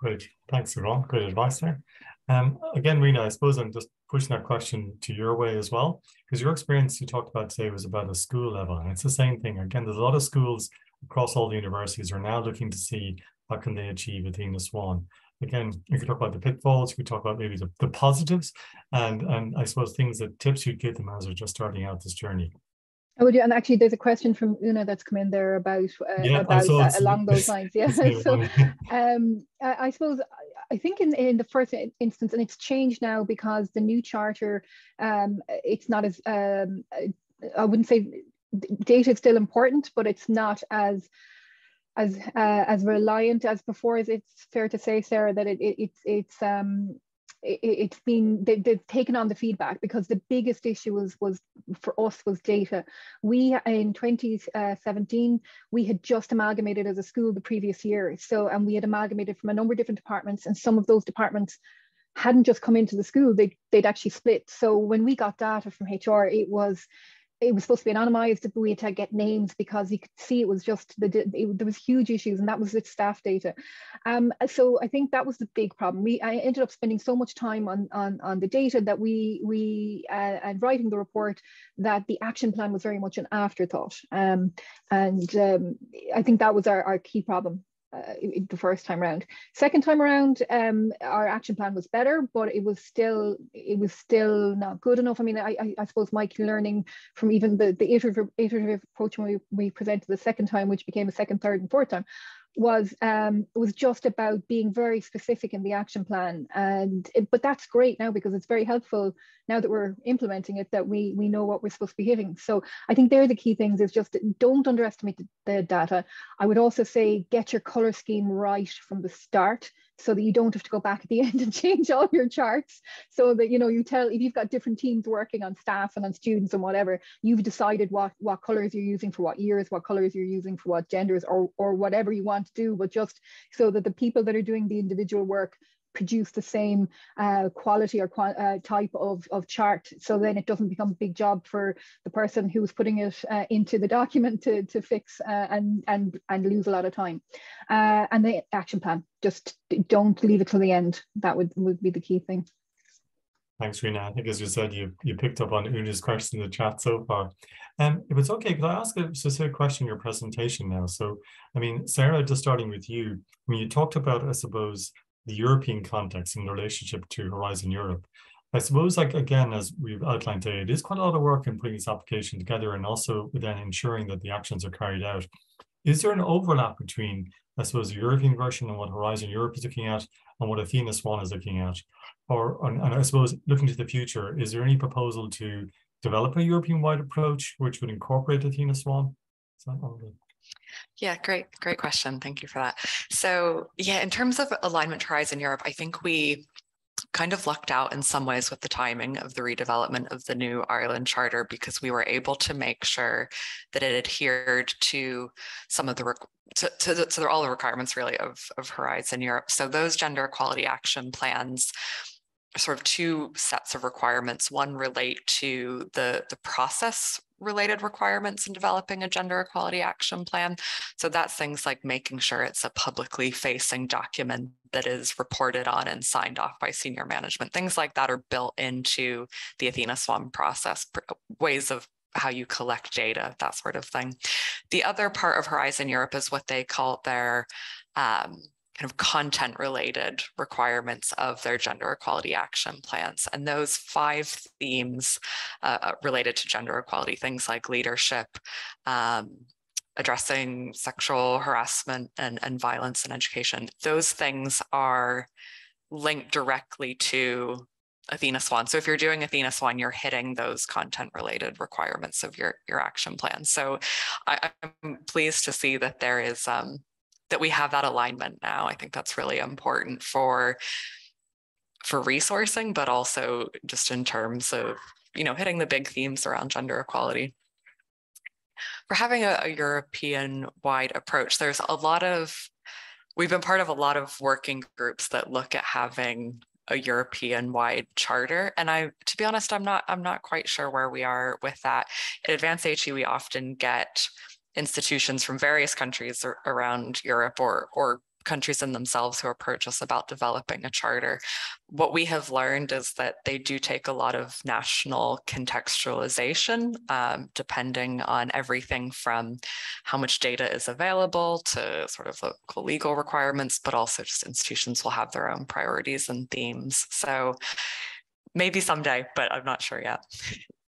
Great, thanks, Ron. Great advice there. Um, again, Reena, I suppose I'm just pushing that question to your way as well, because your experience you talked about today was about a school level, and it's the same thing. Again, there's a lot of schools across all the universities are now looking to see how can they achieve Athena Swan again, you could talk about the pitfalls, you could talk about maybe the, the positives, and and I suppose things that tips you'd give them as they're just starting out this journey. Oh, and actually, there's a question from Una that's come in there about uh, yeah, about uh, along those lines. Yeah, so um, I, I, suppose I think in, in the first instance, and it's changed now because the new charter, um, it's not as um, I wouldn't say data is still important, but it's not as as uh, as reliant as before. Is it's fair to say, Sarah, that it, it it's it's um it, has been they, have taken on the feedback because the biggest issue was was for us was data. We in 2017 we had just amalgamated as a school the previous year, so and we had amalgamated from a number of different departments, and some of those departments hadn't just come into the school, they, they'd actually split. So when we got data from HR, it was it was supposed to be anonymized, but we had to get names because you could see it was just the it, there was huge issues, and that was with staff data. Um, so I think that was the big problem. We I ended up spending so much time on on on the data that we we uh, and writing the report that the action plan was very much an afterthought. Um, and um, I think that was our, our key problem uh, the first time around. Second time around, um, our action plan was better, but it was still it was still not good enough. I mean, I, I, I suppose Mike learning from even the the iterative, iterative approach when we, we presented the second time, which became a second, third, and fourth time, was um, was just about being very specific in the action plan. And it, but that's great now because it's very helpful now that we're implementing it that we we know what we're supposed to be hitting so i think they're the key things is just don't underestimate the, the data. I would also say get your color scheme right from the start so that you don't have to go back at the end and change all your charts. So that you know you tell if you've got different teams working on staff and on students and whatever you've decided what what colors you're using for what years what colors you're using for what genders or or whatever you want to do but just so that the people that are doing the individual work produce the same uh, quality or uh, type of, of chart. So then it doesn't become a big job for the person who's putting it uh, into the document to, to fix uh, and, and, and lose a lot of time. Uh, and the action plan, just don't leave it till the end. That would, would be the key thing. Thanks, Reena. I think as you said, you you picked up on Una's question in the chat so far. Um, if it's okay, could I ask a specific question in your presentation now? So, I mean, Sarah, just starting with you, I mean, you talked about, I suppose, the European context in relationship to Horizon Europe. I suppose, like again, as we've outlined today, it is quite a lot of work in putting this application together and also then ensuring that the actions are carried out. Is there an overlap between, I suppose, the European version and what Horizon Europe is looking at and what Athena Swan is looking at? Or, and, I suppose, looking to the future, is there any proposal to develop a European-wide approach which would incorporate Athena Swan? Yeah, great, great question. Thank you for that. So yeah, in terms of alignment Horizon Europe, I think we kind of lucked out in some ways with the timing of the redevelopment of the new Ireland Charter because we were able to make sure that it adhered to some of the to, to, to all the requirements really of, of Horizon Europe. So those gender equality action plans sort of two sets of requirements. One relate to the, the process related requirements in developing a gender equality action plan. So that's things like making sure it's a publicly facing document that is reported on and signed off by senior management. Things like that are built into the Athena Swan process, ways of how you collect data, that sort of thing. The other part of Horizon Europe is what they call their um, kind of content related requirements of their gender equality action plans. And those five themes uh, uh, related to gender equality, things like leadership, um, addressing sexual harassment and, and violence in education, those things are linked directly to Athena Swan. So if you're doing Athena Swan, you're hitting those content related requirements of your, your action plan. So I, am pleased to see that there is um, that we have that alignment now. I think that's really important for for resourcing, but also just in terms of you know hitting the big themes around gender equality. For having a, a European wide approach, there's a lot of we've been part of a lot of working groups that look at having a European wide charter. And I, to be honest, I'm not, I'm not quite sure where we are with that. At Advance HE, we often get institutions from various countries around Europe or, or countries in themselves who approach us about developing a charter. What we have learned is that they do take a lot of national contextualization, um, depending on everything from how much data is available to sort of local legal requirements, but also just institutions will have their own priorities and themes. So maybe someday, but I'm not sure yet.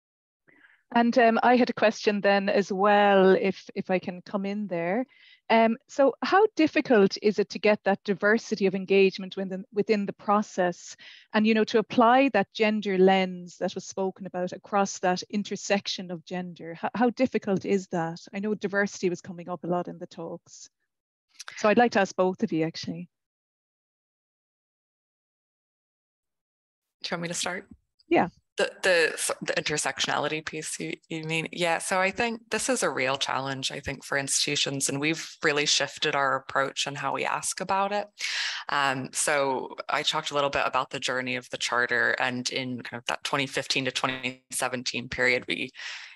And um, I had a question then as well, if, if I can come in there. Um, so how difficult is it to get that diversity of engagement within, within the process and, you know, to apply that gender lens that was spoken about across that intersection of gender? How, how difficult is that? I know diversity was coming up a lot in the talks. So I'd like to ask both of you actually. Do you want me to start? Yeah. The, the, the intersectionality piece you, you mean? Yeah so i think this is a real challenge i think for institutions and we've really shifted our approach and how we ask about it. Um, so i talked a little bit about the journey of the charter and in kind of that 2015 to 2017 period we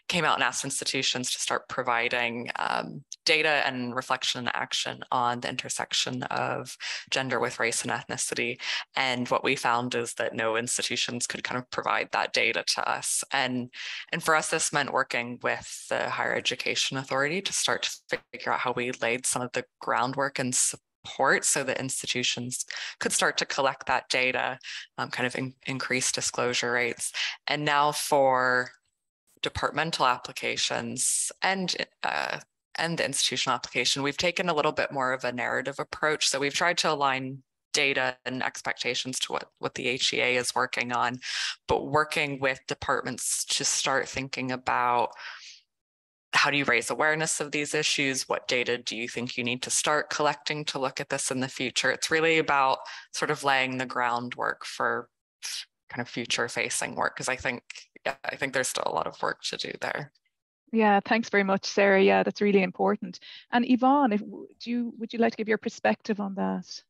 came out and asked institutions to start providing um, data and reflection and action on the intersection of gender with race and ethnicity. And what we found is that no institutions could kind of provide that data to us. And, and for us, this meant working with the Higher Education Authority to start to figure out how we laid some of the groundwork and support so that institutions could start to collect that data, um, kind of in, increase disclosure rates. And now for departmental applications and uh, and the institutional application, we've taken a little bit more of a narrative approach. So we've tried to align data and expectations to what, what the HEA is working on, but working with departments to start thinking about how do you raise awareness of these issues? What data do you think you need to start collecting to look at this in the future? It's really about sort of laying the groundwork for kind of future facing work because I think yeah, I think there's still a lot of work to do there. Yeah, thanks very much, Sarah. Yeah, that's really important. And Yvonne, if, do you would you like to give your perspective on that?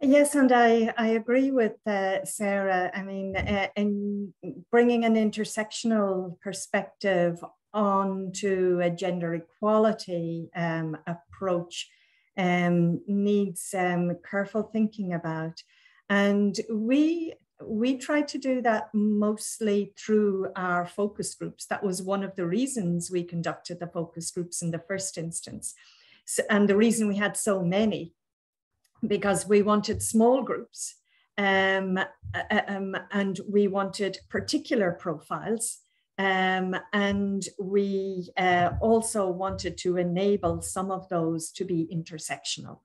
Yes, and I, I agree with uh, Sarah. I mean, uh, in bringing an intersectional perspective onto a gender equality um, approach um, needs um, careful thinking about. And we we tried to do that mostly through our focus groups. That was one of the reasons we conducted the focus groups in the first instance. So, and the reason we had so many, because we wanted small groups um, um, and we wanted particular profiles. Um, and we uh, also wanted to enable some of those to be intersectional.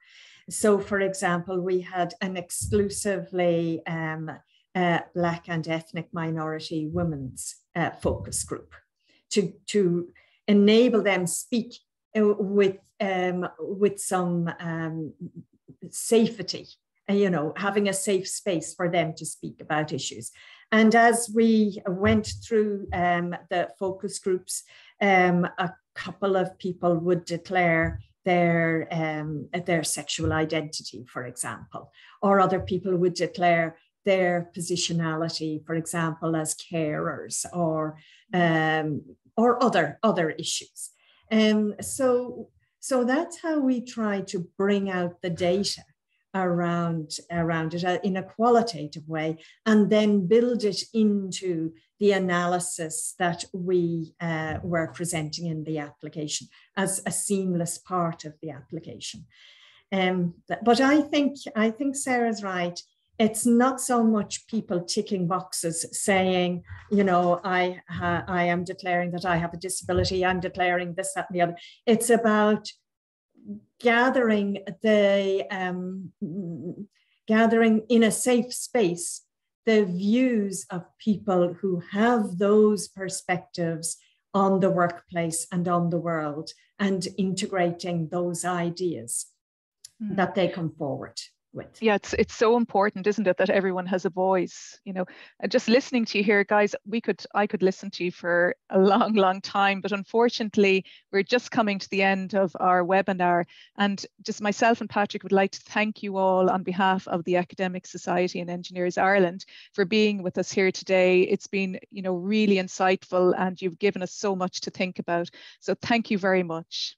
So, for example, we had an exclusively um, uh, Black and ethnic minority women's uh, focus group to, to enable them speak uh, with, um, with some um, safety, uh, you know, having a safe space for them to speak about issues. And as we went through um, the focus groups, um, a couple of people would declare their um, their sexual identity, for example, or other people would declare their positionality, for example, as carers or um, or other other issues. And um, so so that's how we try to bring out the data around around it uh, in a qualitative way and then build it into the analysis that we uh, were presenting in the application as a seamless part of the application um, but I think I think Sarah's right it's not so much people ticking boxes saying, you know, I, uh, I am declaring that I have a disability, I'm declaring this, that, and the other. It's about gathering the, um, gathering in a safe space the views of people who have those perspectives on the workplace and on the world and integrating those ideas mm. that they come forward Yeah, it's it's so important, isn't it, that everyone has a voice. You know, just listening to you here, guys, we could I could listen to you for a long, long time, but unfortunately, we're just coming to the end of our webinar. And just myself and Patrick would like to thank you all on behalf of the Academic Society and Engineers Ireland for being with us here today. It's been, you know, really insightful and you've given us so much to think about. So thank you very much.